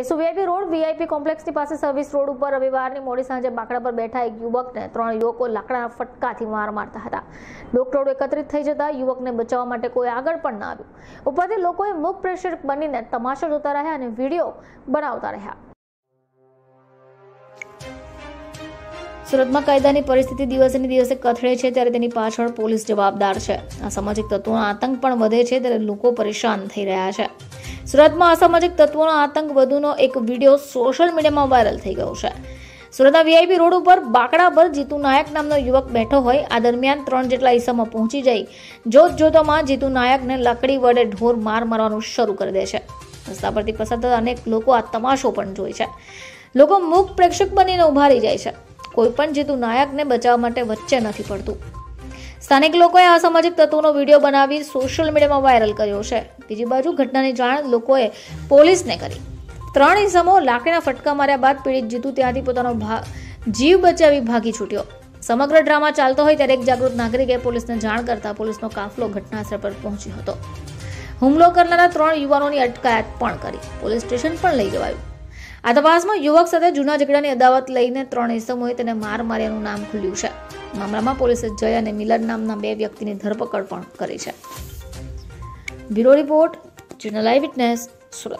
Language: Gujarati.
વેસુ વીઆઈપી રોડ, વીઆઈપી કોમ્પ્લેક્સની પાસે સર્વિસ રોડ ઉપર રવિવારની મોડી સાંજે બાકડા પર બેઠા એક યુવકને ત્રણ યુવકો લાકડાના ફટકાથી માર મારતા હતા. ડોક્ટરો એકત્રિત થઈ જતા યુવકને બચાવવા માટે કોઈ આગળ પણ ના આવ્યું. ઉપરથી લોકોએ મુખ પ્રેશર બનીને તમાશો જોતા રહ્યા અને વીડિયો બનાવતા રહ્યા. સુરતમાં કાયદાની પરિસ્થિતિ દિવસે દિવસે કથળે છે ત્યારે તેની પાછળ પોલીસ જવાબદાર છે. આ સામાજિક તત્વોનો આતંક પણ વધે છે ત્યારે લોકો પરેશાન થઈ રહ્યા છે. સુરતમાં અસામાજિક તત્વોનો આતંક વધુનો એક વીડિયો સોશિયલ મીડિયામાં વાયરલ થઈ ગયો છે. સુરતના વીઆઈપી રોડ ઉપર બાકડા પર જીતુ નાયક નામનો યુવક બેઠો હોય, આ દરમિયાન ત્રણ જેટલા ઈસમો પહોંચી જઈ જોત જોતોમાં જીતુ નાયકને લકડી વડે ઢોર માર મારવાનું શરૂ કરી દે છે. રસ્તા પરથી પસાર થતા અનેક લોકો આ તમાશો પણ જોઈ છે. લોકો મૂક પ્રેક્ષક બનીને ઊભા રહી જાય છે. કોઈ પણ જીતુ નાયકને બચાવવા માટે વચ્ચે નથી પડતું. સ્થાનિક લોકોએ અસામાજિક તત્વોનો વીડિયો બનાવી સોશિયલ મીડિયામાં વાયરલ કર્યો છે. બીજી બાજુ ઘટનાની જાણ લોકોએ પોલીસને કરી. ત્રણ ઇસમો લાકડીના ફટકા માર્યા બાદ પીડિત જીતુ ત્યાંથી પોતાનો જીવ બચાવી ભાગી છૂટ્યો. સમગ્ર ડ્રામા ચાલતો હોય ત્યારે એક જાગૃત નાગરિકે પોલીસને જાણ કરતા પોલીસનો કાફલો ઘટનાસ્થળ પર પહોંચ્યો હતો. હુમલો કરનારા ત્રણ યુવાનોની અટકાયત પણ કરી. પોલીસ સ્ટેશન પણ લઈ જવાયું. આ તપાસમાં યુવક સાથે જૂના ઝઘડાની અદાવત લઈને ત્રણ ઇસમોએ તેને માર માર્યાનું નામ ખુલ્યું છે. મામલામાં પોલીસે જય અને મિલન નામના બે વ્યક્તિની ધરપકડ પણ કરી છે. Bureau report eye witness, Surat.